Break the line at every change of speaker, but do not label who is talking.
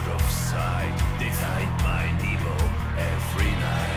out of sight. They hide my evil every night.